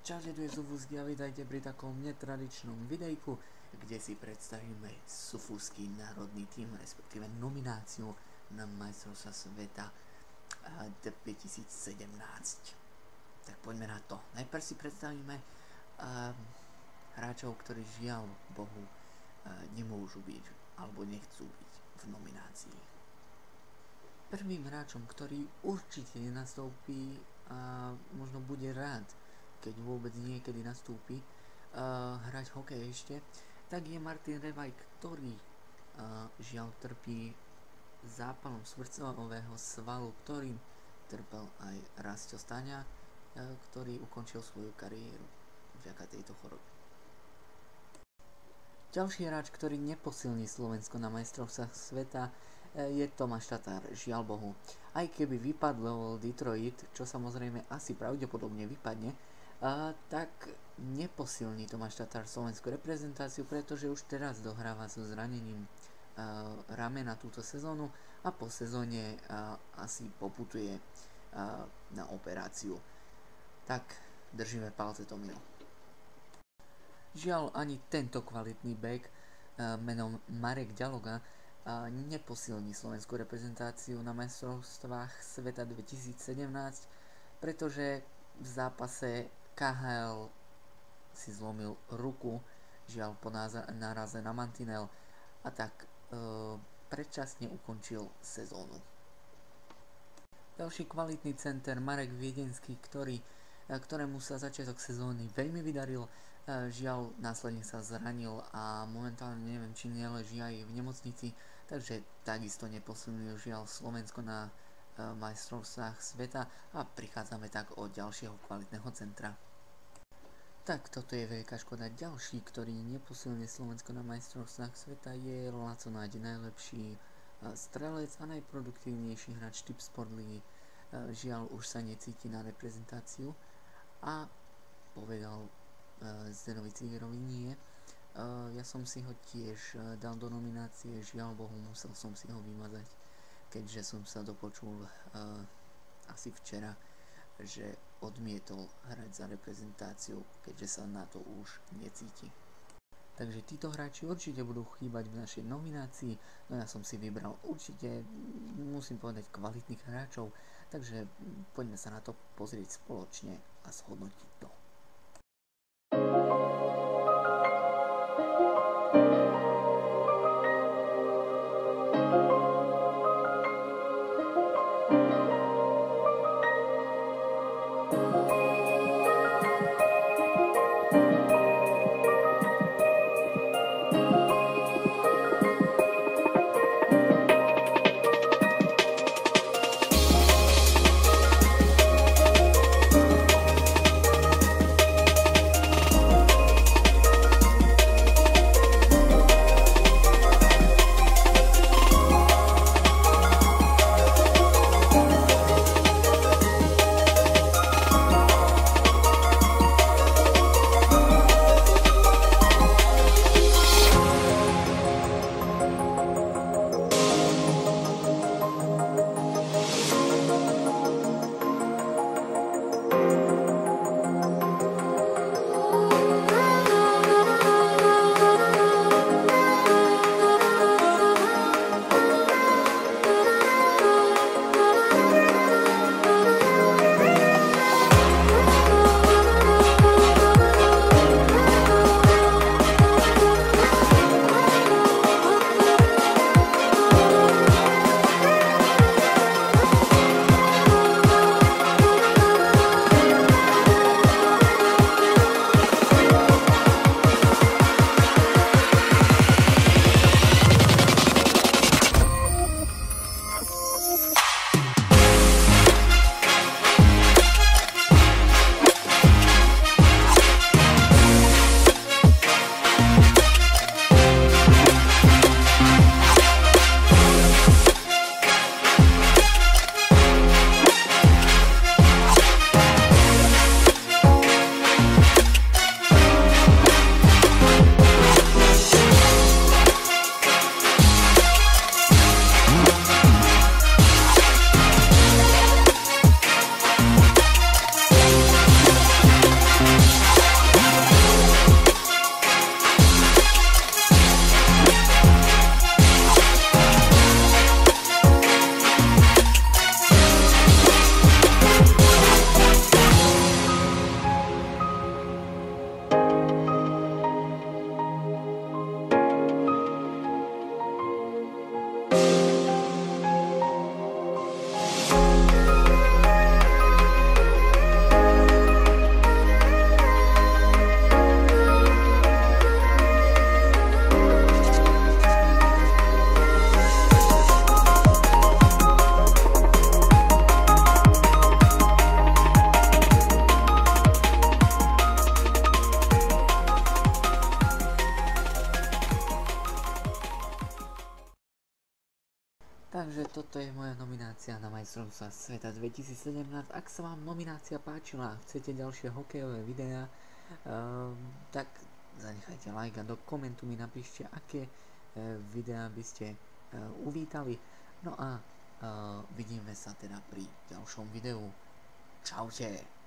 Čaute, tu je Sufusky a vítajte pri takom netradičnom videjku, kde si predstavíme Sufusky národný tým, respektíve nomináciu na majstrovstva sveta 2017. Tak poďme na to. Najprv si predstavíme hráčov, ktorí žiaľ Bohu nemôžu byť alebo nechcú byť v nominácii. Prvým hráčom, ktorý určite nenastúpi a možno bude rád, keď vôbec niekedy nastúpi uh, hrať hokej ešte, tak je Martin Revaj, ktorý uh, žiaľ trpí zápalom srdcového svalu, ktorým trpel aj Rastio Staňa, uh, ktorý ukončil svoju kariéru vďaka tejto chorobe. Ďalší hráč, ktorý neposilní Slovensko na majstrovstvách sveta, je Tomáš Tatár, žiaľ Bohu. Aj keby vypadlo Detroit, čo samozrejme asi pravdepodobne vypadne, a, tak neposilní Tomáš Tatar slovenskú reprezentáciu, pretože už teraz dohráva so zranením a, ramena túto sezónu a po sezóne a, asi poputuje a, na operáciu. Tak držíme palce Tomino. Žiaľ, ani tento kvalitný back menom Marek Ďaloga neposilní slovenskú reprezentáciu na majstrovstvách sveta 2017, pretože v zápase KHL si zlomil ruku, žiaľ po náraze na mantinel a tak e, predčasne ukončil sezónu. Ďalší kvalitný center Marek Viedenský, ktorý, e, ktorému sa začiatok sezóny veľmi vydaril, e, žiaľ následne sa zranil a momentálne neviem, či neleží aj v nemocnici, takže takisto neposunul žiaľ Slovensko na e, majstrovstvách sveta a prichádzame tak od ďalšieho kvalitného centra. Tak toto je veľká škoda. Ďalší, ktorý neposilne Slovensko na majstrovstvách sveta je Laco Náď, najlepší strelec a najproduktívnejší hráč typ Sport Ligy. Žiaľ už sa necíti na reprezentáciu a povedal Zdenovi Cigerovi nie. Ja som si ho tiež dal do nominácie, žiaľ Bohu musel som si ho vymazať, keďže som sa dopočul asi včera že odmietol hrať za reprezentáciu, keďže sa na to už necíti. Takže títo hráči určite budú chýbať v našej nominácii, no ja som si vybral určite, musím povedať, kvalitných hráčov, takže poďme sa na to pozrieť spoločne a zhodnotiť to. Moja nominácia na majstrovstva sveta 2017. Ak sa vám nominácia páčila a chcete ďalšie hokejové videá, uh, tak zanechajte like a do komentu mi napíšte, aké uh, videá by ste uh, uvítali. No a uh, vidíme sa teda pri ďalšom videu. Čaute.